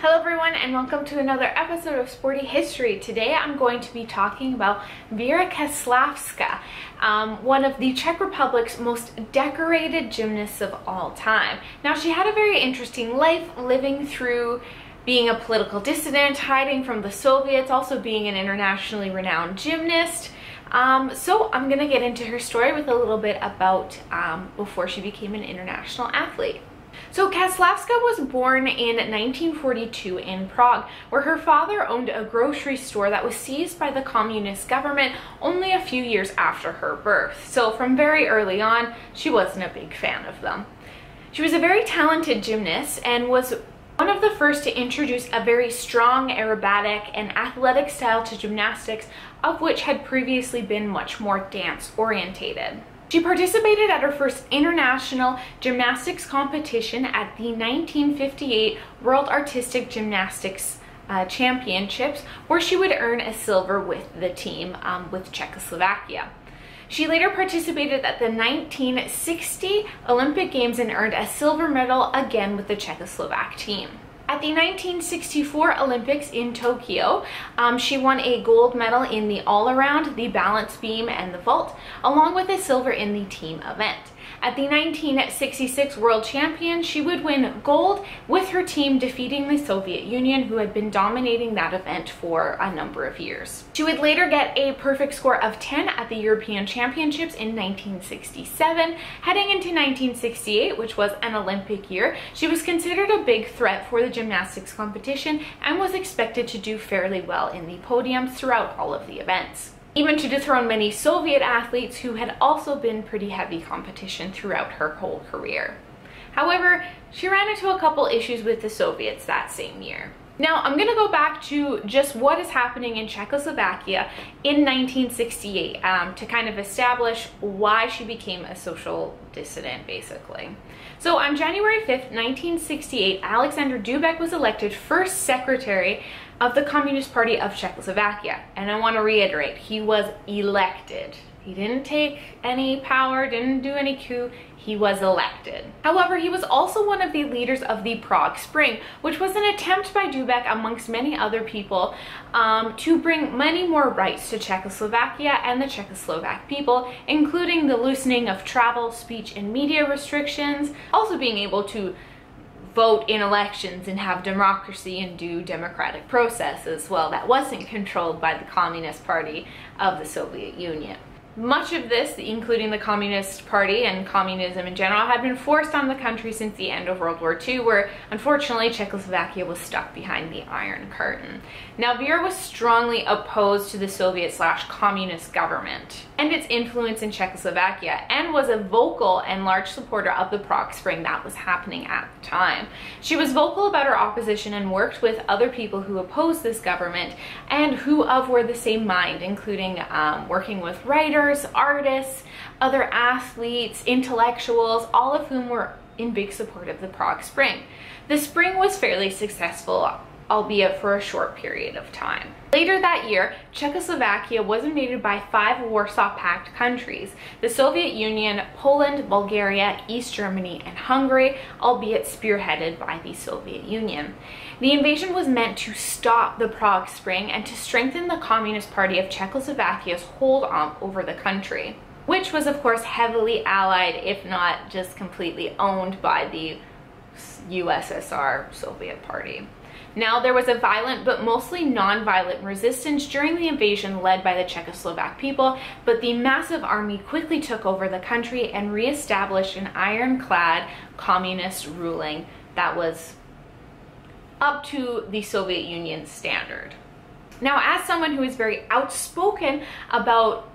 Hello everyone and welcome to another episode of Sporty History. Today I'm going to be talking about Vera Caslavska, um, one of the Czech Republic's most decorated gymnasts of all time. Now she had a very interesting life living through being a political dissident, hiding from the Soviets, also being an internationally renowned gymnast. Um, so I'm gonna get into her story with a little bit about um, before she became an international athlete. So Caslavska was born in 1942 in Prague, where her father owned a grocery store that was seized by the communist government only a few years after her birth. So from very early on, she wasn't a big fan of them. She was a very talented gymnast and was one of the first to introduce a very strong acrobatic and athletic style to gymnastics, of which had previously been much more dance orientated. She participated at her first international gymnastics competition at the 1958 World Artistic Gymnastics uh, Championships, where she would earn a silver with the team um, with Czechoslovakia. She later participated at the 1960 Olympic Games and earned a silver medal again with the Czechoslovak team. At the 1964 Olympics in Tokyo, um, she won a gold medal in the all-around, the balance beam, and the vault, along with a silver in the team event. At the 1966 World Champions, she would win gold with her team defeating the Soviet Union, who had been dominating that event for a number of years. She would later get a perfect score of 10 at the European Championships in 1967. Heading into 1968, which was an Olympic year, she was considered a big threat for the gymnastics competition and was expected to do fairly well in the podiums throughout all of the events even to dethrone many Soviet athletes who had also been pretty heavy competition throughout her whole career. However, she ran into a couple issues with the Soviets that same year. Now, I'm to go back to just what is happening in Czechoslovakia in 1968 um, to kind of establish why she became a social dissident, basically. So on January 5th, 1968, Alexander Dubček was elected first secretary of the Communist Party of Czechoslovakia. And I want to reiterate, he was elected. He didn't take any power, didn't do any coup, he was elected. However, he was also one of the leaders of the Prague Spring, which was an attempt by Dubček, amongst many other people, um, to bring many more rights to Czechoslovakia and the Czechoslovak people, including the loosening of travel, speech, and media restrictions, also being able to vote in elections and have democracy and do democratic processes. Well, that wasn't controlled by the Communist Party of the Soviet Union. Much of this, including the Communist Party and communism in general, had been forced on the country since the end of World War II, where unfortunately Czechoslovakia was stuck behind the Iron Curtain. Now, Vera was strongly opposed to the Soviet slash communist government and its influence in Czechoslovakia, and was a vocal and large supporter of the Prague Spring that was happening at the time. She was vocal about her opposition and worked with other people who opposed this government and who of were the same mind, including um, working with writers artists, other athletes, intellectuals, all of whom were in big support of the Prague Spring. The spring was fairly successful, albeit for a short period of time. Later that year, Czechoslovakia was invaded by five Warsaw Pact countries, the Soviet Union, Poland, Bulgaria, East Germany, and Hungary, albeit spearheaded by the Soviet Union. The invasion was meant to stop the Prague Spring and to strengthen the Communist Party of Czechoslovakia's hold on over the country, which was of course heavily allied, if not just completely owned by the USSR Soviet Party. Now, there was a violent but mostly non-violent resistance during the invasion led by the Czechoslovak people, but the massive army quickly took over the country and re-established an ironclad communist ruling that was up to the Soviet Union standard. Now, as someone who is very outspoken about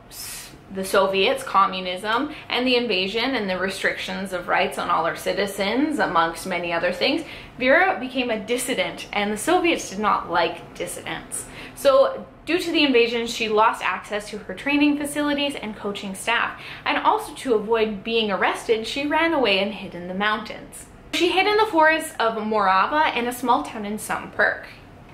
the Soviets, communism, and the invasion and the restrictions of rights on all our citizens, amongst many other things, Vera became a dissident, and the Soviets did not like dissidents. So due to the invasion, she lost access to her training facilities and coaching staff. And also to avoid being arrested, she ran away and hid in the mountains. She hid in the forests of Morava and a small town in Šumperk.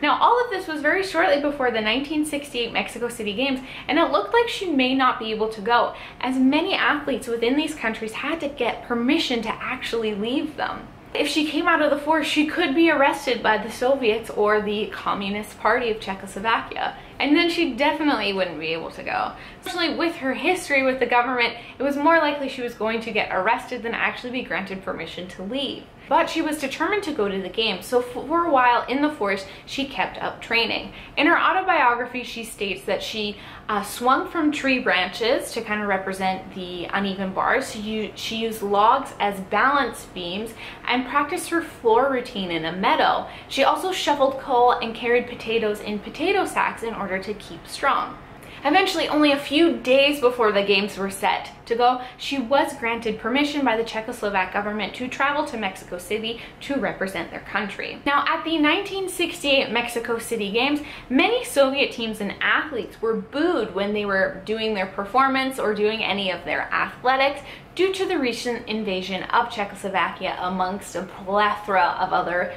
Now, all of this was very shortly before the 1968 Mexico City Games, and it looked like she may not be able to go, as many athletes within these countries had to get permission to actually leave them. If she came out of the force, she could be arrested by the Soviets or the Communist Party of Czechoslovakia. And then she definitely wouldn't be able to go. Especially with her history with the government, it was more likely she was going to get arrested than actually be granted permission to leave but she was determined to go to the game. So for a while in the force, she kept up training. In her autobiography, she states that she uh, swung from tree branches to kind of represent the uneven bars. She, she used logs as balance beams and practiced her floor routine in a meadow. She also shoveled coal and carried potatoes in potato sacks in order to keep strong. Eventually, only a few days before the games were set to go, she was granted permission by the Czechoslovak government to travel to Mexico City to represent their country. Now, at the 1968 Mexico City Games, many Soviet teams and athletes were booed when they were doing their performance or doing any of their athletics due to the recent invasion of Czechoslovakia amongst a plethora of other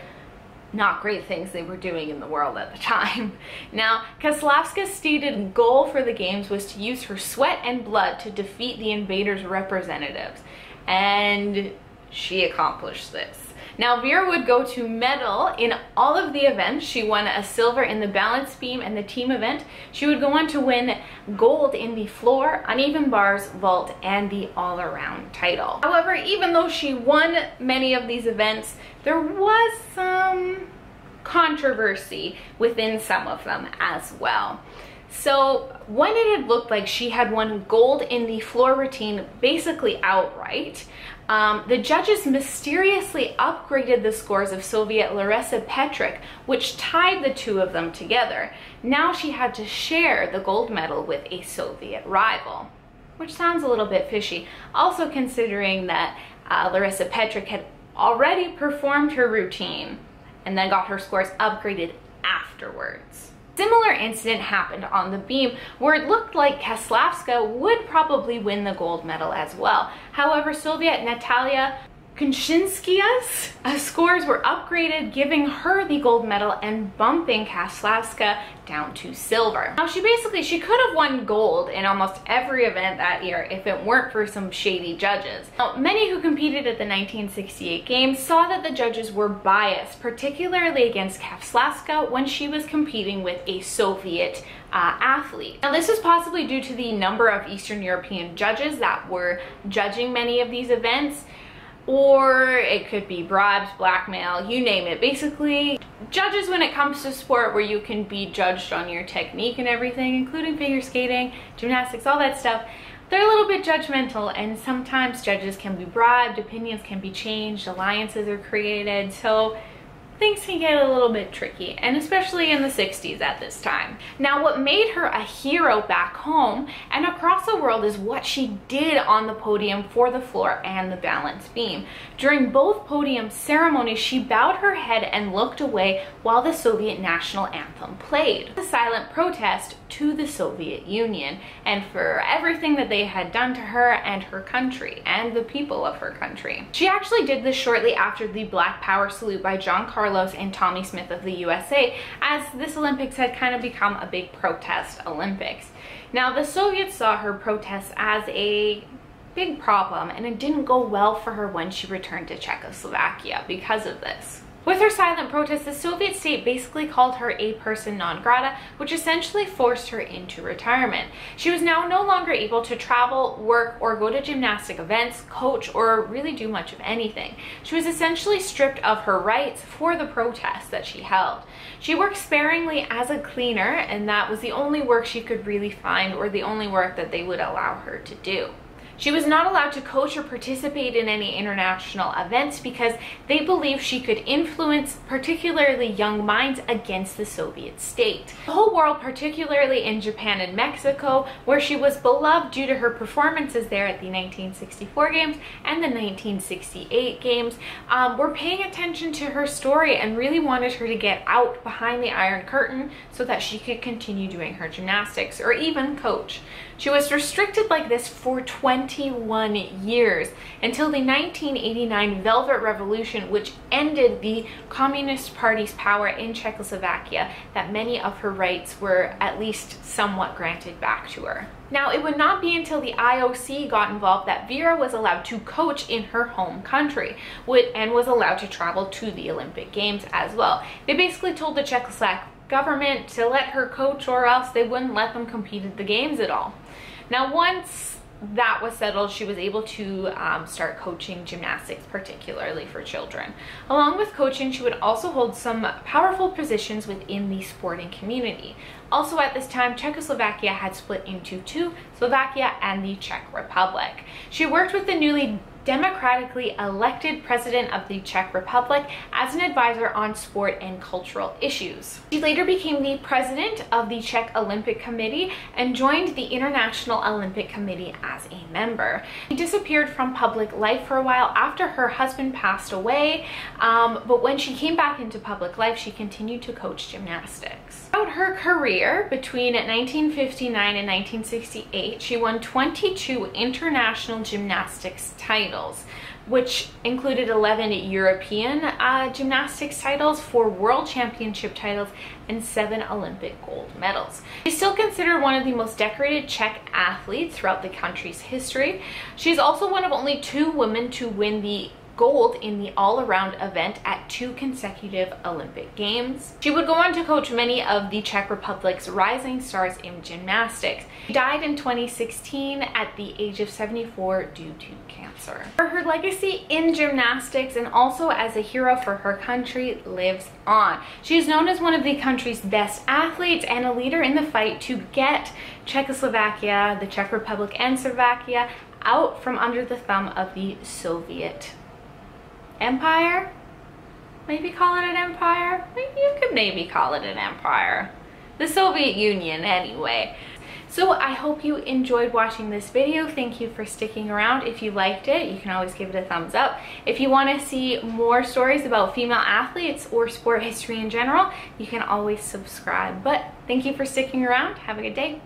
not great things they were doing in the world at the time. Now, Caslavska's stated goal for the games was to use her sweat and blood to defeat the invaders' representatives, and she accomplished this. Now, Vera would go to medal in all of the events. She won a silver in the balance beam and the team event. She would go on to win gold in the floor, uneven bars, vault, and the all-around title. However, even though she won many of these events, there was some controversy within some of them as well. So when it had looked like she had won gold in the floor routine basically outright, um, the judges mysteriously upgraded the scores of Soviet Larisa Petrik, which tied the two of them together. Now she had to share the gold medal with a Soviet rival, which sounds a little bit fishy. Also considering that uh, Larisa Petrik had already performed her routine and then got her scores upgraded afterwards. Similar incident happened on the beam where it looked like Caslavska would probably win the gold medal as well. However, Soviet Natalia Kuchinskaya's scores were upgraded, giving her the gold medal and bumping Caslavska down to silver. Now she basically, she could have won gold in almost every event that year if it weren't for some shady judges. Now, many who competed at the 1968 games saw that the judges were biased, particularly against Caslavska when she was competing with a Soviet uh, athlete. Now this is possibly due to the number of Eastern European judges that were judging many of these events or it could be bribes, blackmail, you name it. Basically, judges when it comes to sport where you can be judged on your technique and everything, including figure skating, gymnastics, all that stuff, they're a little bit judgmental and sometimes judges can be bribed, opinions can be changed, alliances are created. So things can get a little bit tricky, and especially in the 60s at this time. Now, what made her a hero back home and across the world is what she did on the podium for the floor and the balance beam. During both podium ceremonies, she bowed her head and looked away while the Soviet national anthem played. A silent protest to the Soviet Union and for everything that they had done to her and her country and the people of her country. She actually did this shortly after the Black Power salute by John Carlos and Tommie Smith of the USA as this Olympics had kind of become a big protest Olympics. Now the Soviets saw her protests as a big problem and it didn't go well for her when she returned to Czechoslovakia because of this. With her silent protest, the Soviet state basically called her a person non grata, which essentially forced her into retirement. She was now no longer able to travel, work, or go to gymnastic events, coach, or really do much of anything. She was essentially stripped of her rights for the protests that she held. She worked sparingly as a cleaner, and that was the only work she could really find or the only work that they would allow her to do. She was not allowed to coach or participate in any international events because they believed she could influence particularly young minds against the Soviet state. The whole world, particularly in Japan and Mexico, where she was beloved due to her performances there at the 1964 games and the 1968 games, um, were paying attention to her story and really wanted her to get out behind the Iron Curtain so that she could continue doing her gymnastics or even coach. She was restricted like this for 20 21 years until the 1989 Velvet Revolution, which ended the Communist Party's power in Czechoslovakia, that many of her rights were at least somewhat granted back to her. Now, it would not be until the IOC got involved that Vera was allowed to coach in her home country and was allowed to travel to the Olympic Games as well. They basically told the Czechoslovak government to let her coach or else they wouldn't let them compete at the games at all. Now, once that was settled, she was able to um, start coaching gymnastics, particularly for children. Along with coaching, she would also hold some powerful positions within the sporting community. Also at this time, Czechoslovakia had split into two, Slovakia and the Czech Republic. She worked with the newly democratically elected president of the Czech Republic as an advisor on sport and cultural issues. She later became the president of the Czech Olympic Committee and joined the International Olympic Committee as a member. She disappeared from public life for a while after her husband passed away, um, but when she came back into public life, she continued to coach gymnastics. Throughout her career between 1959 and 1968, she won 22 international gymnastics titles titles, which included 11 European uh, gymnastics titles, four world championship titles, and seven Olympic gold medals. She's still considered one of the most decorated Czech athletes throughout the country's history. She's also one of only two women to win the gold in the all-around event at two consecutive Olympic Games. She would go on to coach many of the Czech Republic's rising stars in gymnastics. She died in 2016 at the age of 74 due to cancer. Her legacy in gymnastics and also as a hero for her country lives on. She is known as one of the country's best athletes and a leader in the fight to get Czechoslovakia, the Czech Republic and Slovakia out from under the thumb of the Soviet empire? Maybe call it an empire? Maybe You could maybe call it an empire. The Soviet Union anyway. So I hope you enjoyed watching this video. Thank you for sticking around. If you liked it, you can always give it a thumbs up. If you want to see more stories about female athletes or sport history in general, you can always subscribe. But thank you for sticking around. Have a good day.